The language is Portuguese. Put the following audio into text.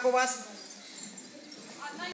com ácido